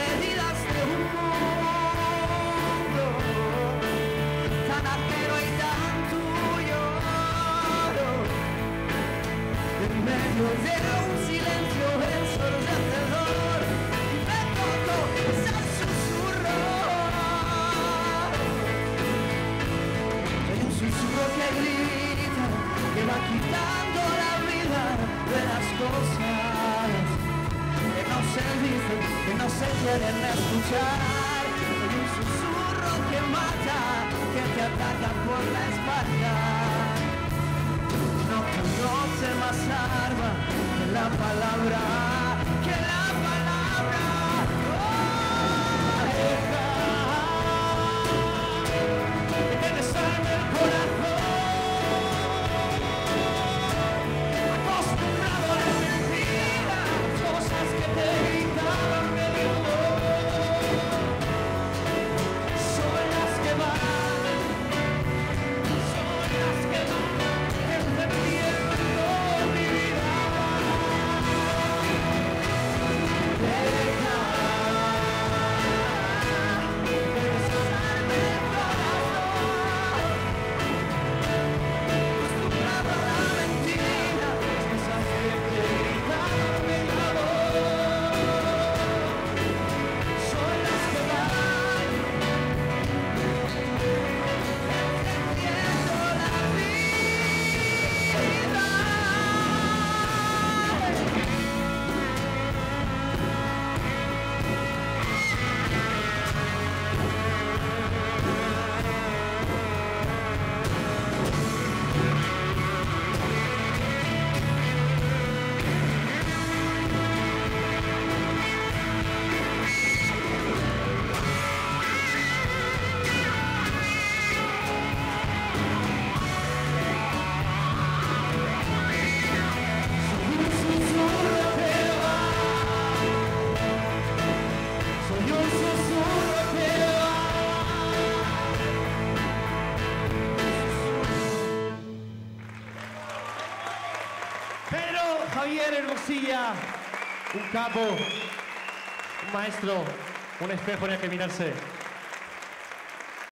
de un mundo en medio de un se quieren escuchar. Hay un susurro que mata, que te ataca por la espalda. No conoce más arma que la palabra. Javier Hermosilla, un capo, un maestro, un espejo en el que mirarse.